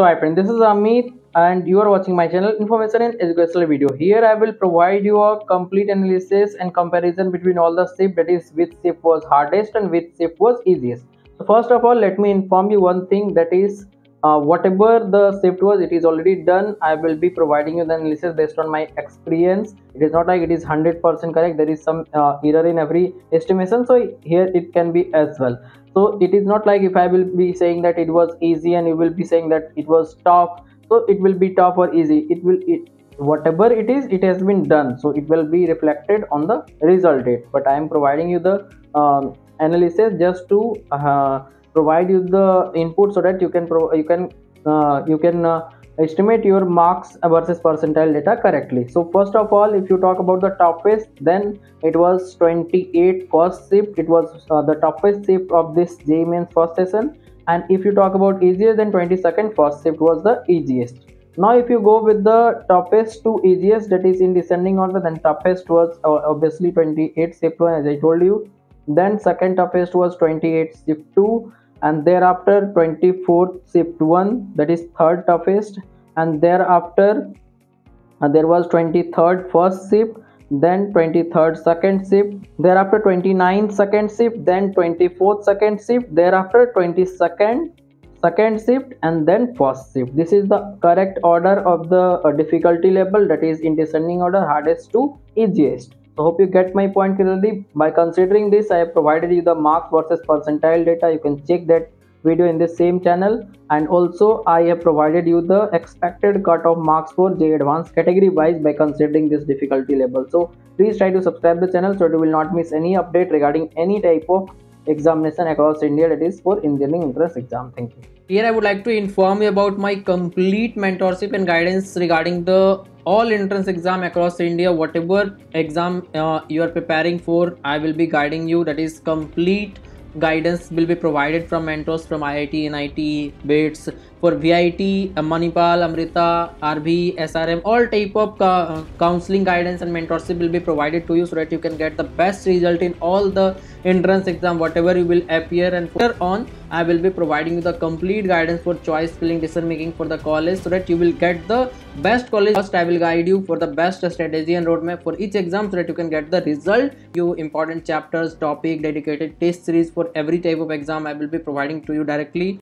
So hi friend, this is Amit and you are watching my channel Information and Educational Video. Here I will provide you a complete analysis and comparison between all the shift that is which shift was hardest and which shift was easiest. So first of all let me inform you one thing that is uh, whatever the shift was it is already done. I will be providing you the analysis based on my experience. It is not like it is 100% correct. There is some uh, error in every estimation. So here it can be as well so it is not like if i will be saying that it was easy and you will be saying that it was tough. So it will be tough or easy. It will it whatever it is it has been done. So it will be reflected on the result date. But i am providing you the um, analysis just to uh, provide you the input so that you can pro- you can uh, you can uh, estimate your marks versus percentile data correctly. So first of all if you talk about the toughest then it was 28 first shift. It was uh, the toughest shift of this JEE Mains first session. And if you talk about easiest then 22nd first shift was the easiest. Now if you go with the toughest to easiest that is in descending order then toughest was uh, obviously 28 shift 1 as i told you. Then second toughest was 28 shift 2 and thereafter 24th shift 1 that is third toughest and thereafter uh, there was 23rd first shift then 23rd second shift thereafter 29th second shift then 24th second shift thereafter 22nd second shift and then first shift. This is the correct order of the uh, difficulty level that is in descending order hardest to easiest so hope you get my point clearly. By considering this, I have provided you the marks versus percentile data. You can check that video in the same channel and also I have provided you the expected cut of marks for JEE Advanced category wise by considering this difficulty level. So please try to subscribe the channel so you will not miss any update regarding any type of examination across India that is for engineering entrance exam. Thank you. Here I would like to inform you about my complete mentorship and guidance regarding the all entrance exam across India. Whatever exam uh, you are preparing for, I will be guiding you. That is complete guidance will be provided from mentors from IIT, NIT, BITS for VIT, Manipal, Amrita, RB, SRM, all type of uh, counseling guidance and mentorship will be provided to you so that you can get the best result in all the entrance exam whatever you will appear and further on I will be providing you the complete guidance for choice filling decision making for the college so that you will get the best college. First I will guide you for the best strategy and roadmap for each exam so that you can get the result. You important chapters topic dedicated test series for every type of exam I will be providing to you directly